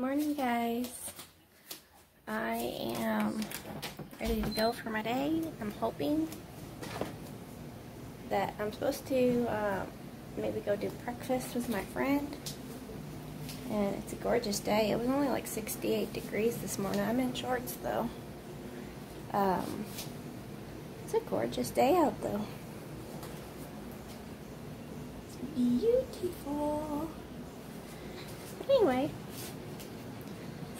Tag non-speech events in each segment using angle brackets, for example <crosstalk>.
morning guys. I am ready to go for my day. I'm hoping that I'm supposed to um, maybe go do breakfast with my friend. And it's a gorgeous day. It was only like 68 degrees this morning. I'm in shorts though. Um, it's a gorgeous day out though. It's beautiful. Anyway,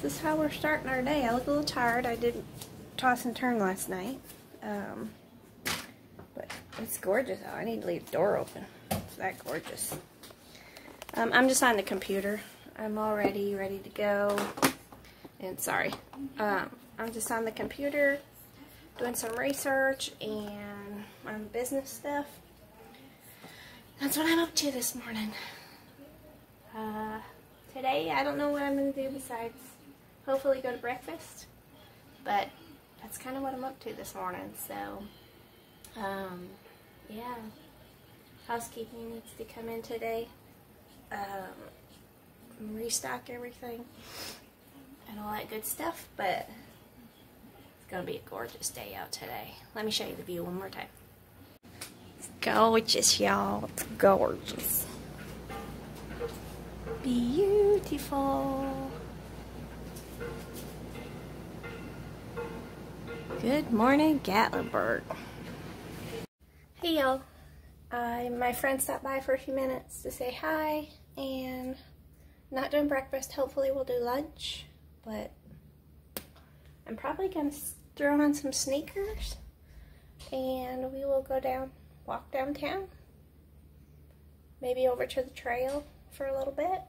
this is how we're starting our day. I look a little tired. I did toss and turn last night. Um, but it's gorgeous out. I need to leave the door open. It's that gorgeous. Um, I'm just on the computer. I'm already ready to go. And sorry. Um, I'm just on the computer doing some research and business stuff. That's what I'm up to this morning. Uh, today, I don't know what I'm going to do besides hopefully go to breakfast. But that's kind of what I'm up to this morning. So, um, yeah. Housekeeping needs to come in today. Um, restock everything and all that good stuff. But it's going to be a gorgeous day out today. Let me show you the view one more time. It's gorgeous, y'all. It's gorgeous. Beautiful. Good morning, Gatlinburg. Hey y'all. My friend stopped by for a few minutes to say hi and not doing breakfast. Hopefully we'll do lunch, but I'm probably going to throw on some sneakers and we will go down, walk downtown, maybe over to the trail for a little bit.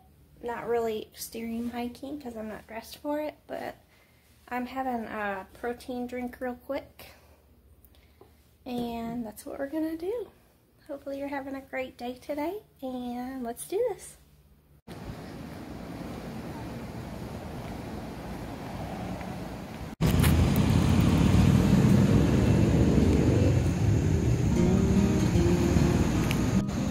Not really extreme hiking because I'm not dressed for it, but I'm having a protein drink real quick. And that's what we're going to do. Hopefully you're having a great day today, and let's do this.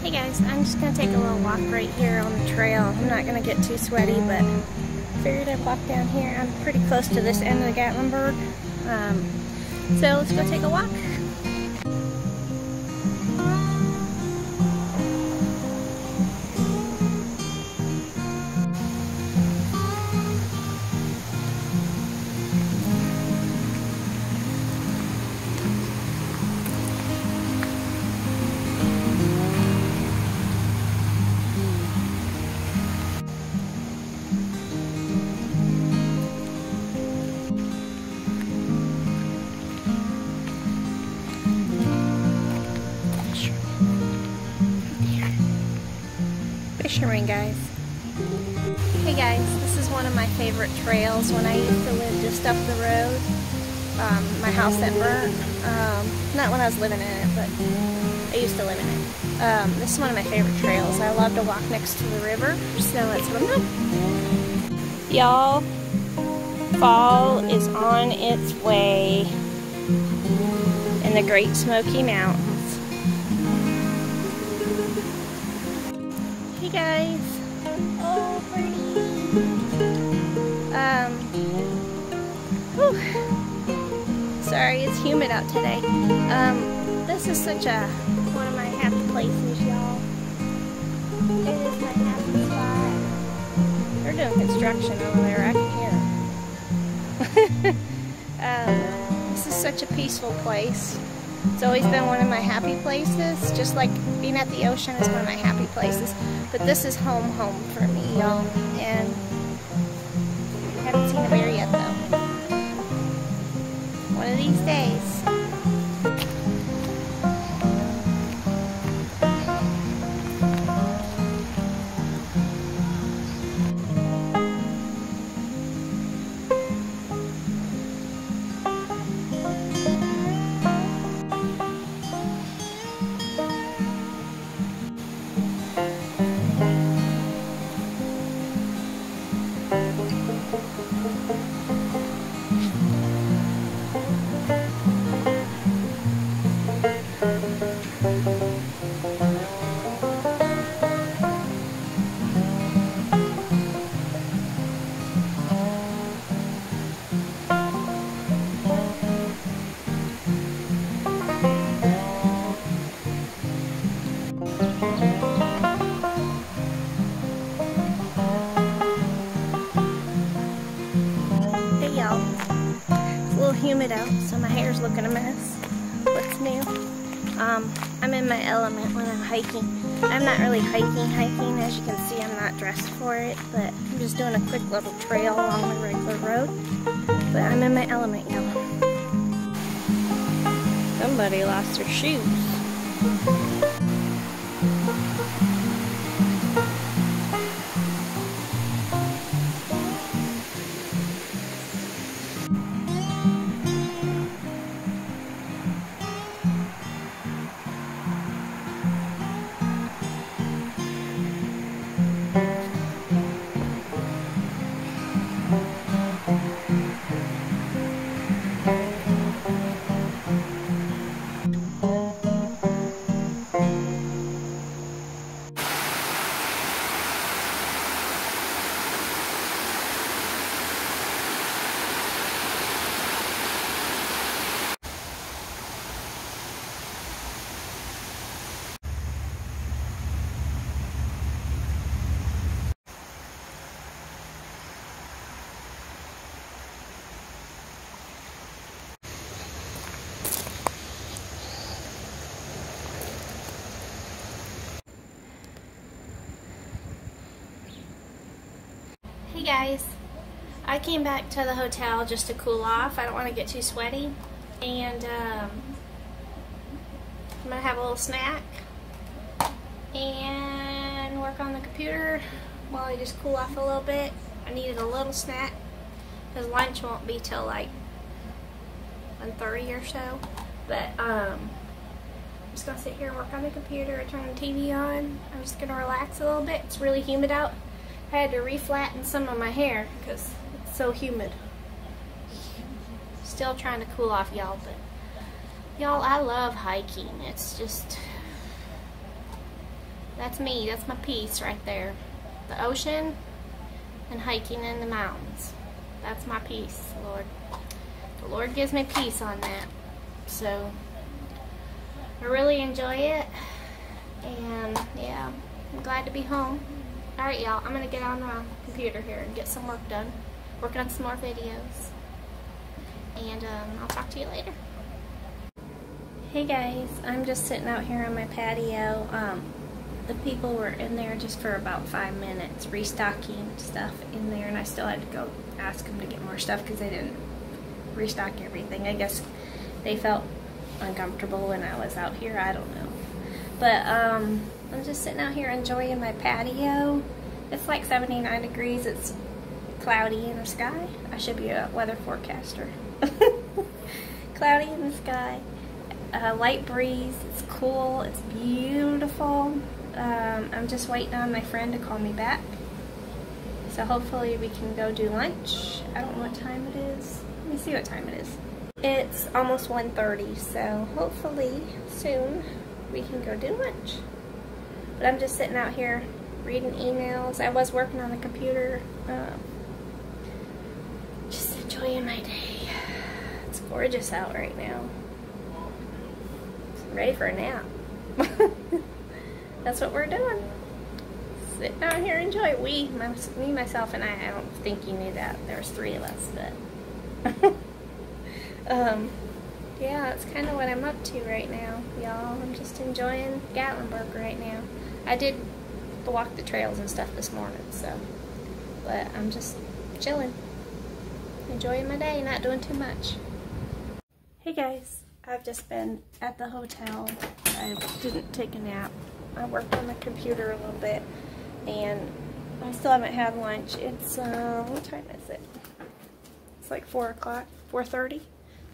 Hey guys, I'm just going to take a little walk right here on the trail. I'm not going to get too sweaty, but figured I'd walk down here. I'm pretty close to this end of the Gatlinburg. Um, so let's go take a walk. Guys. Hey guys, this is one of my favorite trails when I used to live just up the road. Um, my house that burned. Um, not when I was living in it, but I used to live in it. Um, this is one of my favorite trails. I love to walk next to the river, so that's what I'm doing. Y'all, fall is on its way in the Great Smoky Mountains. Hey guys. Oh, pretty. Um, whew. sorry, it's humid out today. Um, this is such a one of my happy places, y'all. It is my happy spot. They're doing construction over there. I can hear. <laughs> um, this is such a peaceful place. It's always been one of my happy places, just like being at the ocean is one of my happy places. But this is home home for me, y'all. And I haven't seen a bear yet, though. One of these days. Mess. What's new? Um, I'm in my element when I'm hiking. I'm not really hiking hiking, as you can see I'm not dressed for it, but I'm just doing a quick little trail along the regular road. But I'm in my element now. Somebody lost their shoes. Hey guys, I came back to the hotel just to cool off. I don't want to get too sweaty. And um, I'm going to have a little snack and work on the computer while I just cool off a little bit. I needed a little snack because lunch won't be till like 1.30 or so. But um, I'm just going to sit here and work on the computer, turn the TV on. I'm just going to relax a little bit. It's really humid out. I had to reflatten some of my hair because it's so humid. Still trying to cool off y'all, but y'all, I love hiking. It's just, that's me. That's my peace right there. The ocean and hiking in the mountains. That's my peace, Lord. The Lord gives me peace on that. So, I really enjoy it. And, yeah, I'm glad to be home. Alright y'all, I'm going to get on my computer here and get some work done. Working on some more videos. And um, I'll talk to you later. Hey guys, I'm just sitting out here on my patio. Um, the people were in there just for about five minutes restocking stuff in there and I still had to go ask them to get more stuff because they didn't restock everything. I guess they felt uncomfortable when I was out here. I don't know. But um, I'm just sitting out here enjoying my patio. It's like 79 degrees. It's cloudy in the sky. I should be a weather forecaster. <laughs> cloudy in the sky. Uh, light breeze. It's cool. It's beautiful. Um, I'm just waiting on my friend to call me back. So hopefully we can go do lunch. I don't know what time it is. Let me see what time it is. It's almost 1.30, so hopefully soon we can go do lunch. But I'm just sitting out here reading emails. I was working on the computer. Um, just enjoying my day. It's gorgeous out right now. I'm Ready for a nap. <laughs> That's what we're doing. Sitting out here enjoy. We, my, me, myself, and I, I don't think you knew that. There was three of us, but... <laughs> um, yeah, that's kind of what I'm up to right now, y'all. I'm just enjoying Gatlinburg right now. I did walk the trails and stuff this morning, so, but I'm just chilling, enjoying my day, not doing too much. Hey guys, I've just been at the hotel. I didn't take a nap. I worked on the computer a little bit, and I still haven't had lunch. It's, uh, what time is it? It's like 4 o'clock, 4.30.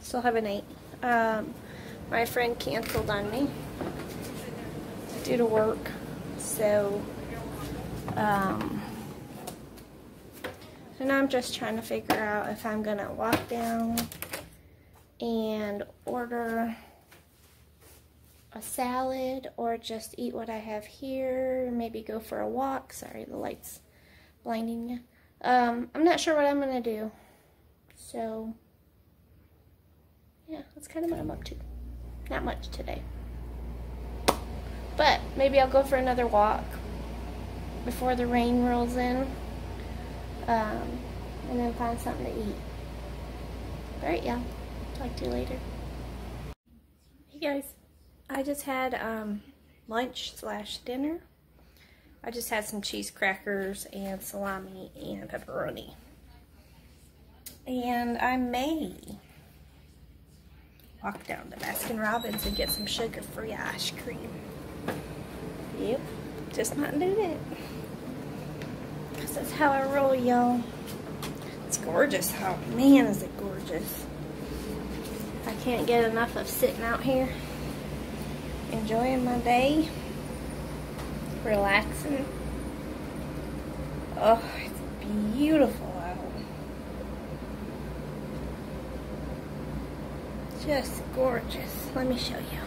Still haven't ate. Um, my friend canceled on me due to work, so um, so now I'm just trying to figure out if I'm gonna walk down and order a salad or just eat what I have here, maybe go for a walk. Sorry, the light's blinding you. Um, I'm not sure what I'm gonna do. So yeah, that's kind of what I'm up to. Not much today. But maybe I'll go for another walk before the rain rolls in. Um, and then find something to eat. Alright, y'all. Talk to you later. Hey guys, I just had um, lunch slash dinner. I just had some cheese crackers and salami and pepperoni. And I may walk down to Baskin Robbins and get some sugar-free ice cream. Yep, just not doing it. Because that's how I roll, y'all. It's gorgeous. Oh, man, is it gorgeous. I can't get enough of sitting out here, enjoying my day, relaxing. Oh, it's beautiful out. Just gorgeous. Let me show you.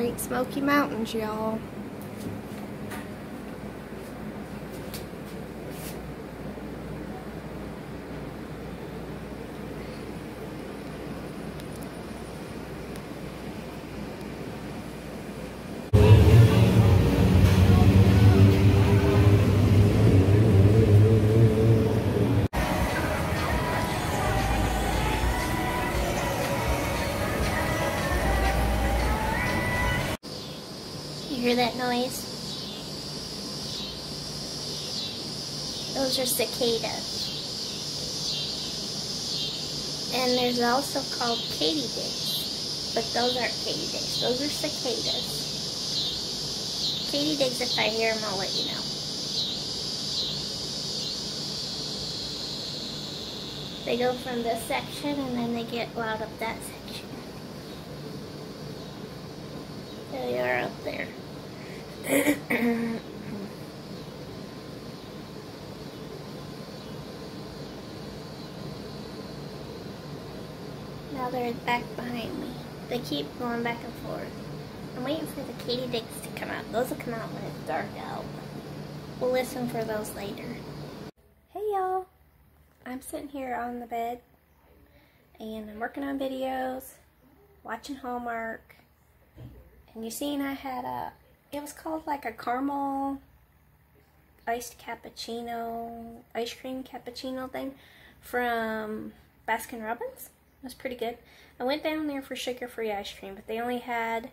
Great Smoky Mountains, y'all. That noise? Those are cicadas. And there's also called katydids. But those aren't katydids. Those are cicadas. Katydids, if I hear them, I'll let you know. They go from this section and then they get loud up that section. They are up there. Now they're back behind me. They keep going back and forth. I'm waiting for the katydids to come out. Those will come out when it's dark out. We'll listen for those later. Hey y'all. I'm sitting here on the bed and I'm working on videos, watching Hallmark, and you seen I had a, it was called like a caramel iced cappuccino, ice cream cappuccino thing from Baskin Robbins. It was pretty good. I went down there for sugar-free ice cream, but they only had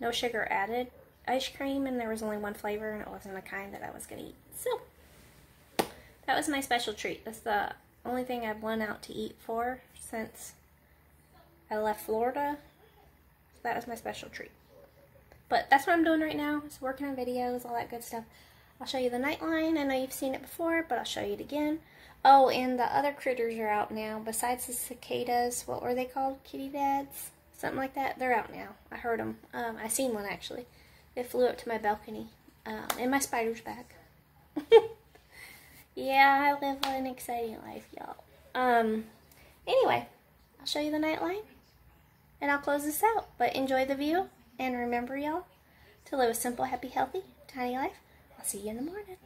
no sugar added ice cream, and there was only one flavor, and it wasn't the kind that I was going to eat. So, that was my special treat. That's the only thing I've went out to eat for since I left Florida. So that was my special treat. But that's what I'm doing right now. Is working on videos, all that good stuff. I'll show you the nightline. I know you've seen it before, but I'll show you it again. Oh, and the other critters are out now. Besides the cicadas, what were they called? Kitty dads? Something like that. They're out now. I heard them. Um, I seen one actually. It flew up to my balcony. Um, and my spider's back. <laughs> yeah, I live an exciting life, y'all. Um, anyway, I'll show you the nightline. And I'll close this out. But enjoy the view. And remember, y'all, to live a simple, happy, healthy, tiny life. I'll see you in the morning.